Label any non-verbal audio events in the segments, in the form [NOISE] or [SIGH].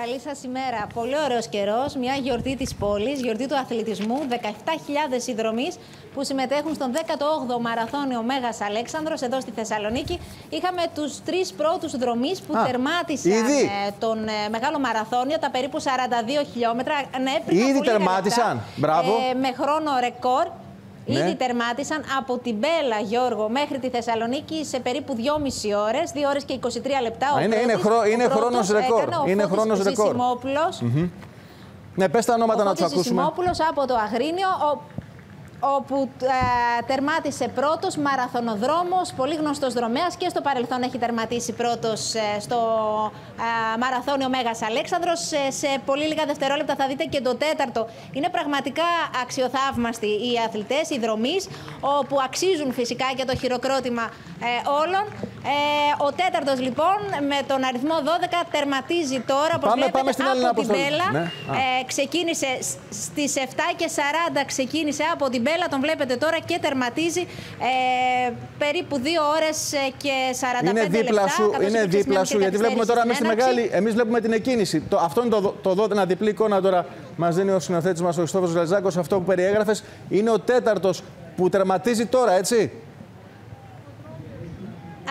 Καλή σας ημέρα. Πολύ ωραίος καιρός. Μια γιορτή της πόλης, γιορτή του αθλητισμού. 17.000 συνδρομείς που συμμετέχουν στον 18ο Μαραθώνιο Μέγας Αλέξανδρος εδώ στη Θεσσαλονίκη. Είχαμε τους τρεις πρώτους δρομή που Α, τερμάτισαν ε, τον ε, Μεγάλο Μαραθώνιο, τα περίπου 42 χιλιόμετρα. Ναι, ήδη τερμάτισαν. Μπράβο. Ε, με χρόνο ρεκόρ. Ναι. Ήδη τερμάτισαν από την Μπέλα, Γιώργο, μέχρι τη Θεσσαλονίκη σε περίπου 2,5 ώρες, 2 ώρες και 23 λεπτά. Ο είναι είναι, χρό, είναι χρόνος ρεκόρ. Είναι χρόνος ρεκόρ. Ναι, πες τα ονόματα να τους ακούσουμε. από το Αγρίνιο, όπου ε, τερμάτισε πρώτος μαραθωνοδρόμος, πολύ γνωστός δρομέας και στο παρελθόν έχει τερματίσει πρώτος ε, στο ε, μαραθώνιο Μέγας Αλέξανδρος. σε πολύ λίγα δευτερόλεπτα θα δείτε και το τέταρτο. Είναι πραγματικά αξιοθαύμαστοι οι αθλητές, οι δρομείς, όπου αξίζουν φυσικά και το χειροκρότημα όλων. ο τέταρτος λοιπόν με τον αριθμό 12 τερματίζει τώρα, όπως πάμε, βλέπετε, πάμε από την Μπέλα. Ναι. ξεκίνησε στις 7 και 40 ξεκίνησε από την Μπέλα τον βλέπετε τώρα και τερματίζει ε, περίπου 2 ώρες και 45 είναι δίπλα λεπτά. Σου, είναι δίπλα σου, γιατί βλέπουμε τώρα μέσα στη μεγάλη. Εμείς βλέπουμε την εκκίνηση. Το, αυτό είναι το, το, το, ένα διπλή εικόνα τώρα. Μας δίνει ο συναθέτη μας ο Χριστόφο Λαζάκο. Αυτό που περιέγραφες είναι ο τέταρτος που τερματίζει τώρα, έτσι.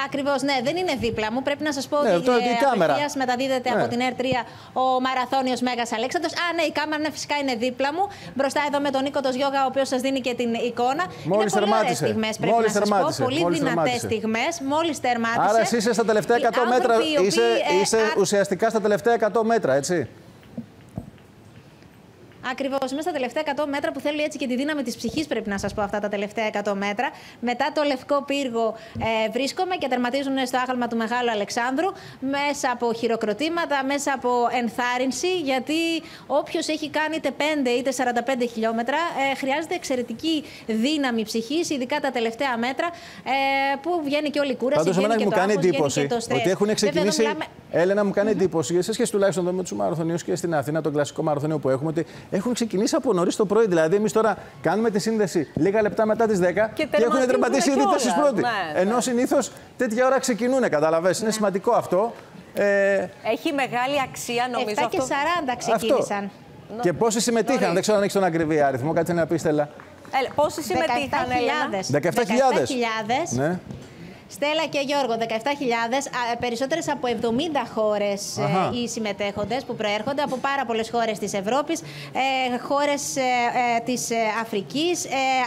Ακριβώς, ναι, δεν είναι δίπλα μου. Πρέπει να σας πω ναι, ότι η κάμερα μεταδίδεται ναι. από την R3 ο Μαραθώνιος Μέγας Αλέξανδρος. Α, ναι, η κάμερα ναι, φυσικά είναι δίπλα μου. Μπροστά εδώ με τον Νίκο Γιώγα, ο οποίος σας δίνει και την εικόνα. Μόλις τερμάτισε. στιγμές πρέπει Μόλις να σας πω. Πολύ δυνατές στιγμές. Μόλις τερμάτισε. Άρα εσύ είσαι στα τελευταία 100 μέτρα. Είσαι, ε, είσαι ουσιαστικά στα τελευταία 100 μέτρα, έτσι; Ακριβώς. Μέσα στα τελευταία 100 μέτρα που θέλει έτσι και τη δύναμη της ψυχής, πρέπει να σας πω αυτά τα τελευταία 100 μέτρα. Μετά το λευκό πύργο ε, βρίσκομαι και τερματίζουν στο άγαλμα του Μεγάλου Αλεξάνδρου μέσα από χειροκροτήματα, μέσα από ενθάρρυνση. Γιατί όποιος έχει κάνει είτε 5 είτε 45 χιλιόμετρα ε, χρειάζεται εξαιρετική δύναμη ψυχής, ειδικά τα τελευταία μέτρα ε, που βγαίνει και όλη η κούραση. Πάντως, εμένα μου κάνει εντύπωση ότι έχουν ξεκινήσει. Βέβαια, Έλενα, μου κάνει mm -hmm. εντύπωση σε σχέση τουλάχιστον εδώ με του μαραθωνίου και στην Αθήνα, τον κλασικό μαραθωνίο που έχουμε, ότι έχουν ξεκινήσει από νωρίς το πρωί. Δηλαδή, εμείς τώρα κάνουμε τη σύνδεση λίγα λεπτά μετά τις 10 και, και έχουν τερματίσει ήδη τέσσερι πρώτοι. Ναι, ναι. Ενώ συνήθως τέτοια ώρα ξεκινούν, καταλαβέ. Ναι. Είναι σημαντικό αυτό. Ε... Έχει μεγάλη αξία, νομίζω. 7 και 40 ξεκίνησαν. Αυτό. Και πόσοι συμμετείχαν, δεν ξέρω αν έχεις τον ακριβή αριθμό, κάτσε να πεις, Στέλλα. Πόσοι συμμετείχαν, 17.000. 17.000. Ναι. Στέλλα και Γιώργο, 17.000, περισσότερες από 70 χώρες ε, οι συμμετέχοντες που προέρχονται από πάρα πολλές χώρες της Ευρώπης, ε, χώρες ε, της Αφρικής,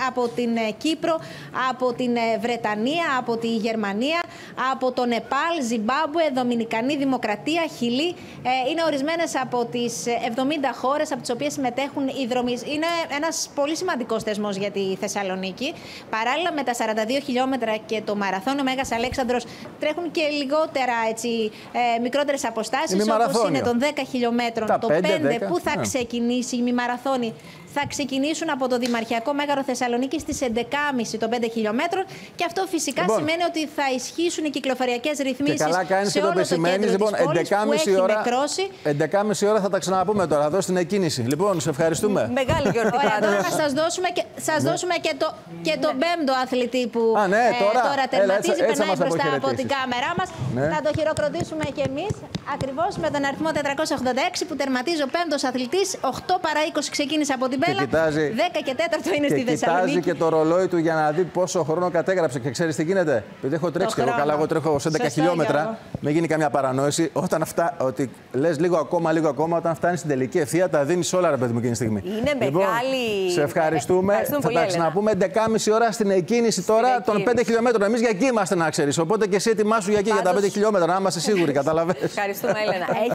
από την Κύπρο, από την Βρετανία, από τη Γερμανία, από το Νεπάλ, Ζιμπάμπουε, Δομινικανή Δημοκρατία, Χιλή. Είναι ορισμένες από τις 70 χώρες από τις οποίες συμμετέχουν οι δρομείς. Είναι ένας πολύ σημαντικός θεσμός για τη Θεσσαλονίκη. Παράλληλα με τα 42 χιλιόμετρα και το μαραθώνιο Μέγας Αλέξανδρος τρέχουν και λιγότερα έτσι, ε, μικρότερες αποστάσεις όπως είναι των 10 χιλιόμετρων, το 5, 5 που θα ναι. ξεκινήσει η μη μαραθώνη; Θα ξεκινήσουν από το Δημαρχιακό Μέγαρο Θεσσαλονίκης στις 11.30 των 5 χιλιόμετρων. Και αυτό φυσικά λοιπόν, σημαίνει ότι θα ισχύσουν οι κυκλοφοριακές ρυθμίσεις. Και καλά κάνεις και το επισημαίνει. Λοιπόν, 11.30 ώρα, 11.30 ώρα θα τα ξαναπούμε τώρα, εδώ στην εκκίνηση. Λοιπόν, σε ευχαριστούμε. Μεγάλη γιορτή. Τώρα θα σας δώσουμε, και, σας ναι. δώσουμε και, το, και τον ναι. πέμπτο αθλητή που Α, ναι, τώρα, ε, τώρα τερματίζει, έτσι, έτσι περνάει μπροστά από την κάμερά μας. Ναι. Θα το χειροκροτήσουμε κι εμείς ακριβώς με τον αριθμό 486 που τερματίζει ο πέμπτος αθλητής. 8 παρά 20 ξεκίνησε από την Πέλα. 10 και 4 είναι και στη Θεσσαλονίκη. Κοιτάζει και το ρολόι του για να δει πόσο χρόνο κατέγραψε. Και ξέρεις τι γίνεται; Επειδή έχω τρέξει και εγώ καλά, εγώ τρέχω σε 10 χιλιόμετρα. Μην γίνει καμιά παρανόηση. Όταν αυτά, ότι λες λίγο ακόμα, λίγο ακόμα, όταν φτάνεις στην τελική ευθεία, τα δίνεις όλα, ρε παιδί μου, εκείνη τη στιγμή. Είναι λοιπόν, μεγάλη. Σε ευχαριστούμε. Θα τα ξαναπούμε 11.30 ώρα στην εκκίνηση τώρα των 5 χιλιόμετρων. Εμείς για εκεί είμαστε να ξέρεις. Οπότε και εσύ ετοιμάσου για εκεί για τα 5 χιλιόμετρα, να είμαστε σίγουροι, [LAUGHS] καταλαβαίνετε. Ευχαριστούμε, Έλενα. [LAUGHS]